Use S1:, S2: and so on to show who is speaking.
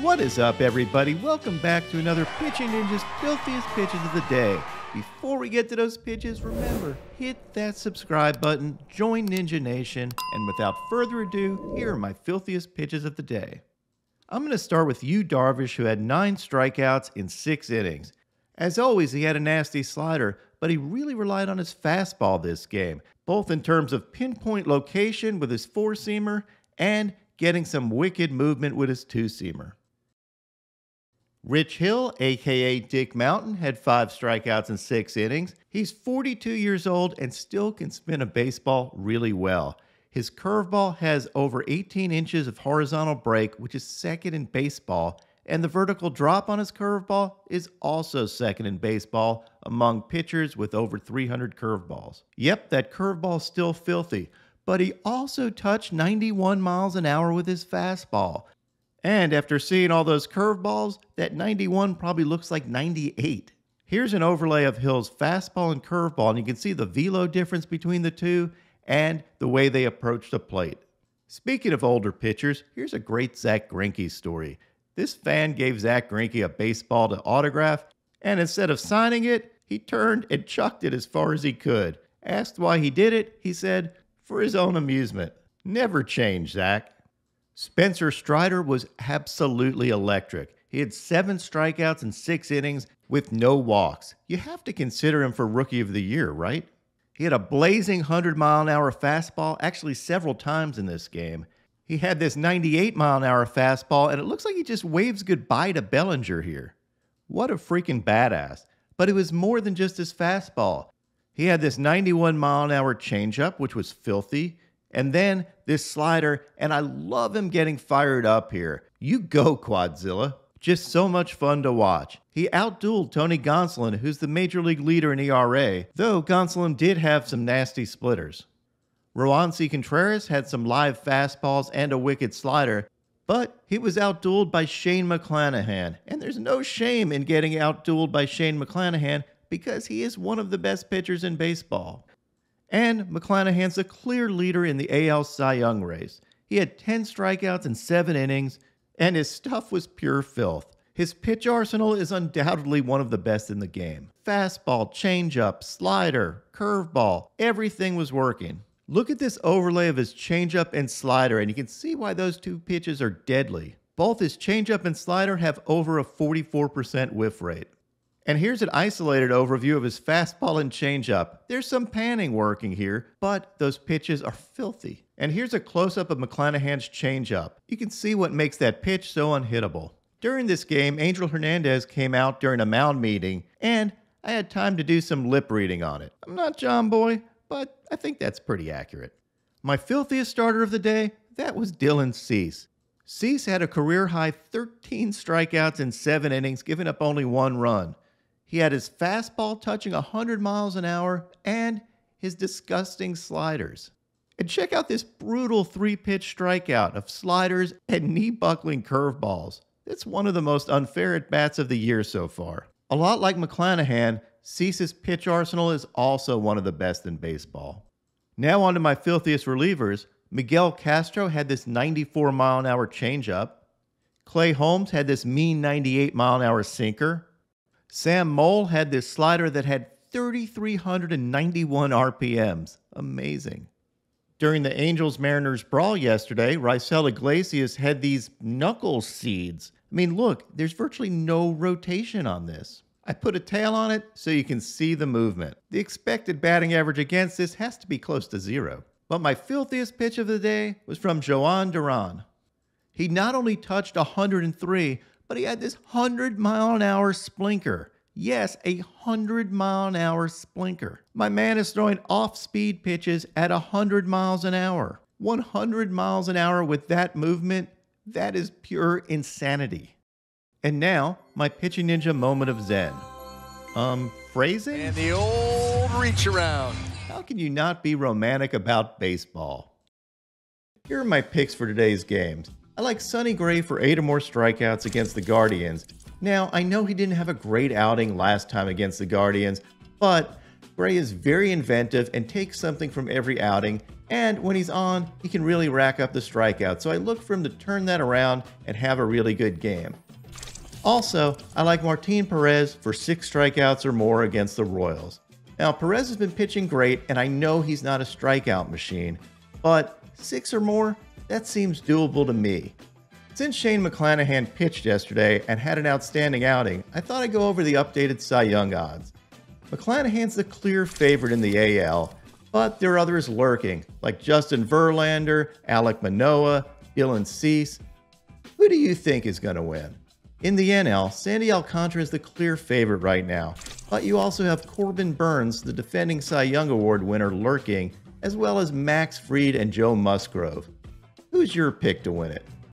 S1: What is up, everybody? Welcome back to another Pitching Ninja's filthiest pitches of the day. Before we get to those pitches, remember, hit that subscribe button, join Ninja Nation, and without further ado, here are my filthiest pitches of the day. I'm going to start with Yu Darvish, who had nine strikeouts in six innings. As always, he had a nasty slider, but he really relied on his fastball this game, both in terms of pinpoint location with his four seamer and getting some wicked movement with his two seamer. Rich Hill, aka Dick Mountain, had five strikeouts in six innings. He's 42 years old and still can spin a baseball really well. His curveball has over 18 inches of horizontal break, which is second in baseball, and the vertical drop on his curveball is also second in baseball among pitchers with over 300 curveballs. Yep, that curveball's still filthy, but he also touched 91 miles an hour with his fastball. And after seeing all those curveballs, that 91 probably looks like 98. Here's an overlay of Hill's fastball and curveball, and you can see the velo difference between the two and the way they approach the plate. Speaking of older pitchers, here's a great Zack Greinke story. This fan gave Zack Greinke a baseball to autograph, and instead of signing it, he turned and chucked it as far as he could. Asked why he did it, he said, for his own amusement. Never change, Zack. Spencer Strider was absolutely electric. He had seven strikeouts in six innings with no walks. You have to consider him for Rookie of the Year, right? He had a blazing 100 mile an hour fastball, actually several times in this game. He had this 98 mile an hour fastball, and it looks like he just waves goodbye to Bellinger here. What a freaking badass. But it was more than just his fastball. He had this 91 mile an hour changeup, which was filthy. And then this slider, and I love him getting fired up here. You go, Quadzilla. Just so much fun to watch. He outdueled Tony Gonsolin, who's the major league leader in ERA, though Gonsolin did have some nasty splitters. Roansy Contreras had some live fastballs and a wicked slider, but he was outdueled by Shane McClanahan. And there's no shame in getting outdueled by Shane McClanahan because he is one of the best pitchers in baseball. And McClanahan's a clear leader in the AL Cy Young race. He had 10 strikeouts in 7 innings, and his stuff was pure filth. His pitch arsenal is undoubtedly one of the best in the game. Fastball, changeup, slider, curveball, everything was working. Look at this overlay of his changeup and slider, and you can see why those two pitches are deadly. Both his changeup and slider have over a 44% whiff rate. And here's an isolated overview of his fastball and changeup. There's some panning working here, but those pitches are filthy. And here's a close up of McClanahan's changeup. You can see what makes that pitch so unhittable. During this game, Angel Hernandez came out during a mound meeting, and I had time to do some lip reading on it. I'm not Jomboy, but I think that's pretty accurate. My filthiest starter of the day, that was Dylan Cease. Cease had a career high 13 strikeouts in seven innings, giving up only one run. He had his fastball touching 100 miles an hour and his disgusting sliders. And check out this brutal three pitch strikeout of sliders and knee buckling curveballs. It's one of the most unfair at bats of the year so far. A lot like McClanahan, Cease's pitch arsenal is also one of the best in baseball. Now, on to my filthiest relievers. Miguel Castro had this 94 mile an hour changeup. Clay Holmes had this mean 98 mile an hour sinker. Sam Moll had this slider that had 3,391 RPMs. Amazing. During the Angels Mariners brawl yesterday, Raisel Iglesias had these knuckle seeds. I mean, look, there's virtually no rotation on this. I put a tail on it so you can see the movement. The expected batting average against this has to be close to zero. But my filthiest pitch of the day was from Jhoan Duran. He not only touched 103, but he had this 100 mile an hour splinker. Yes, a 100 mile an hour splinker. My man is throwing off speed pitches at 100 miles an hour. 100 miles an hour with that movement, that is pure insanity. And now, my pitching ninja moment of zen. Um, phrasing?
S2: And the old reach around.
S1: How can you not be romantic about baseball? Here are my picks for today's games. I like Sonny Gray for eight or more strikeouts against the Guardians. Now, I know he didn't have a great outing last time against the Guardians, but Gray is very inventive and takes something from every outing, And when he's on, he can really rack up the strikeouts. So I look for him to turn that around and have a really good game. Also, I like Martin Perez for six strikeouts or more against the Royals. Now, Perez has been pitching great, and I know he's not a strikeout machine, but six or more, that seems doable to me. Since Shane McClanahan pitched yesterday and had an outstanding outing, I thought I'd go over the updated Cy Young odds. McClanahan's the clear favorite in the AL, but there are others lurking, like Justin Verlander, Alek Manoah, Dylan Cease. Who do you think is going to win? In the NL, Sandy Alcantara is the clear favorite right now, but you also have Corbin Burnes, the defending Cy Young Award winner, lurking, as well as Max Fried and Joe Musgrove. Who's your pick to win it?